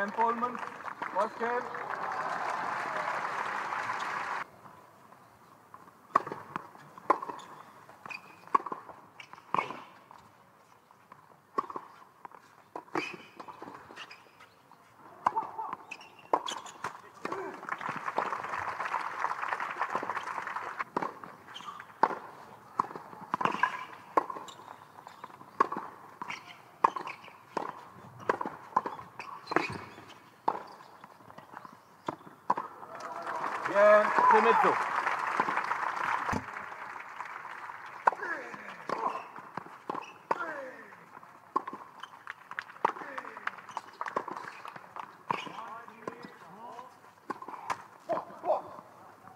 Game Polmans. First Shimizu.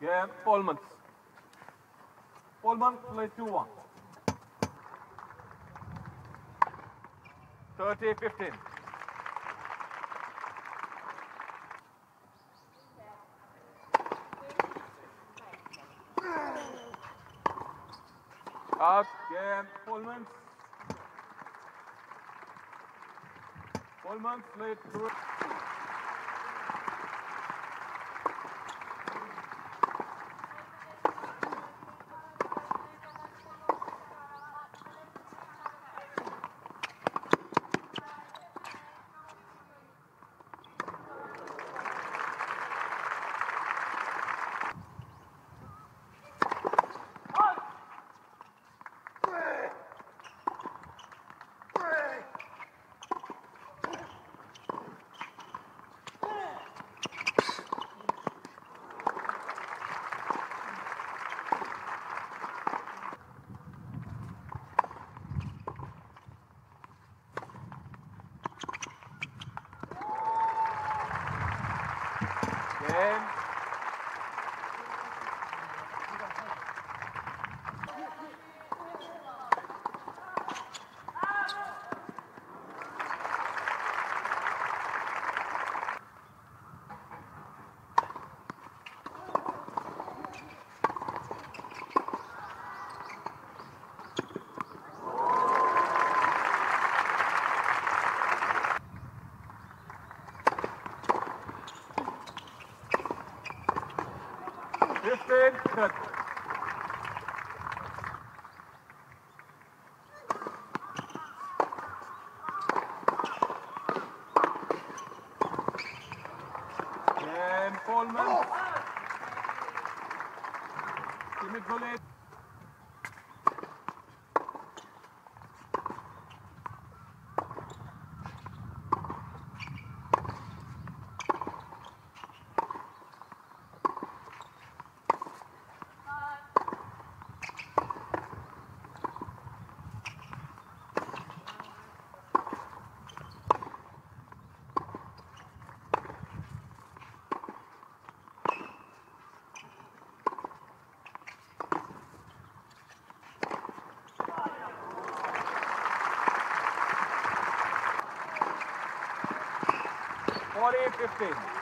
Game Polmans. Polmans play 2-1. 30-15. Out, game, Polmans. Polmans, play through. Game. Distant cut. And Polmans. Timid Bullet. 28-15.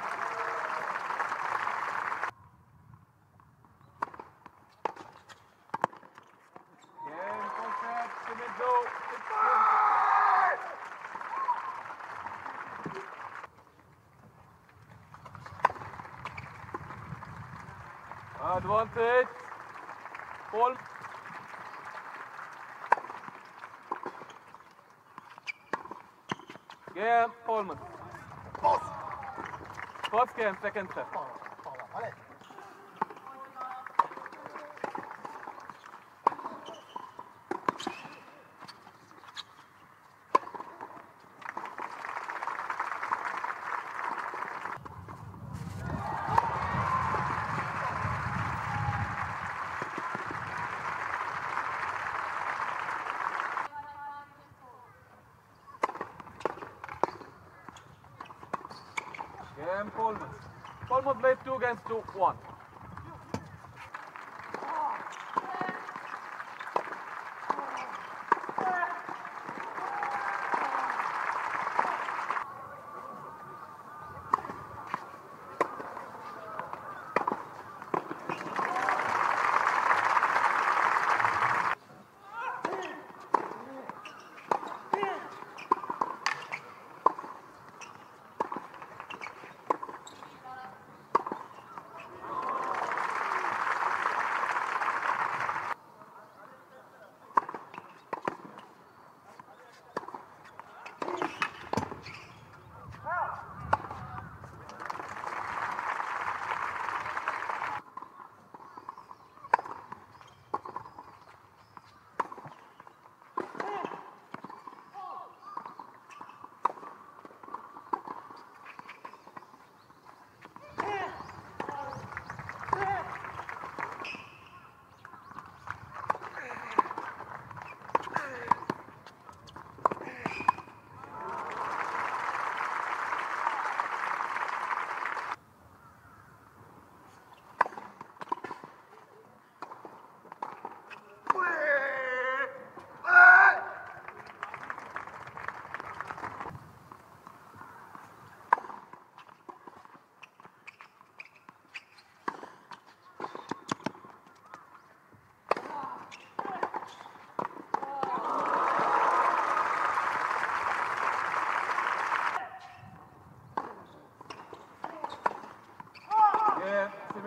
Advantage. Ball. Yeah, Polmans. Boss! Wolfgang, Beckentreffer. Allez Polmans. Polmans played two games to one.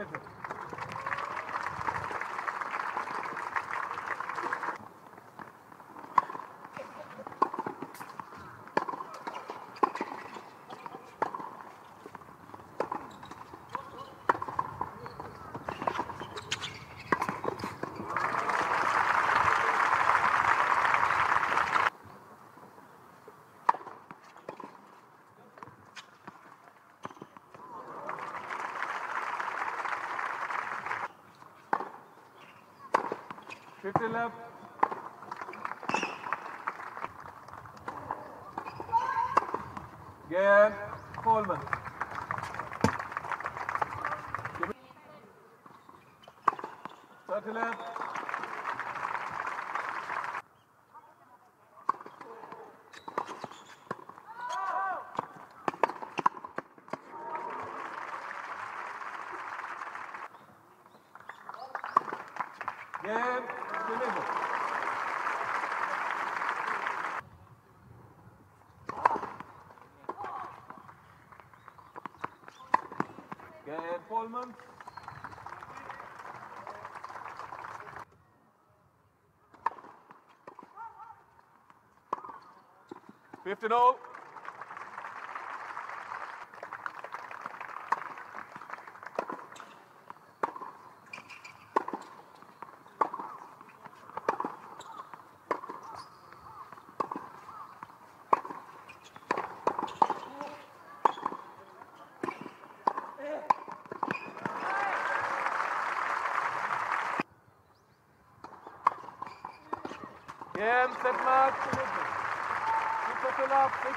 Perfect. 50 left. Again, Polmans. Thirty deliver. Again, Polmans. All. Set mark, deliver. Super fill up, six.